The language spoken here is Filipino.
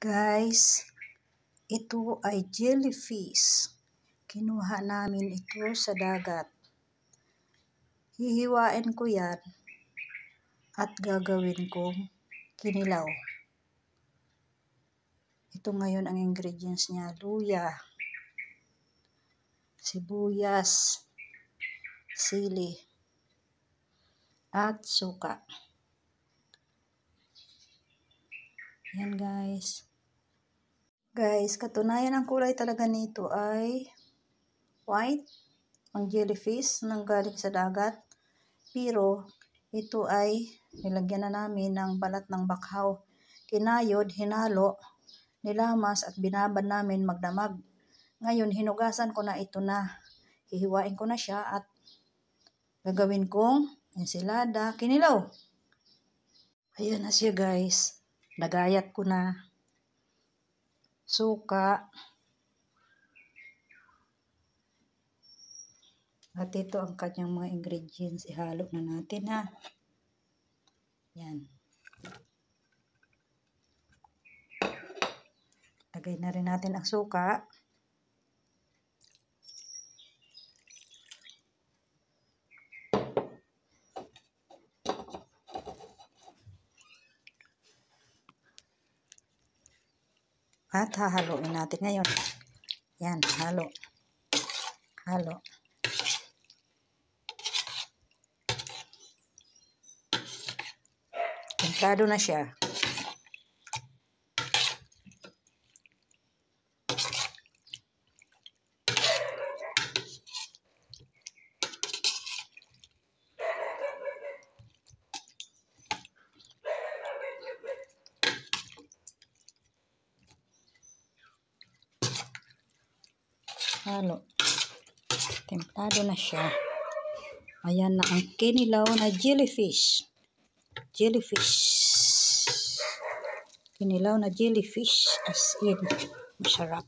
Guys, ito ay jellyfish. Kinuha namin ito sa dagat. Hihiwain ko yan at gagawin kong kinilaw. Ito ngayon ang ingredients niya. Luya, sibuyas, sili, at suka. Yan guys. Guys, katunayan ang kulay talaga nito ay white, ang jellyfish nang galing sa dagat. Pero ito ay nilagyan na namin ng balat ng bakhaw. Kinayod, hinalo, nilamas at binabad namin magdamag. Ngayon, hinugasan ko na ito na. Hihiwain ko na siya at gagawin kong ensilada, kinilaw. Ayan na siya guys. Nagayat ko na suka. At ito ang kanyang mga ingredients. Ihalo na natin ha. Yan. Lagay na rin natin ang suka. At hahaluin natin ngayon. Yan, halo. Halo. Templado na siya. Halo. Templado na siya. Ayan na ang kinilaw na jellyfish. Jellyfish. Kinilaw na jellyfish as in masarap.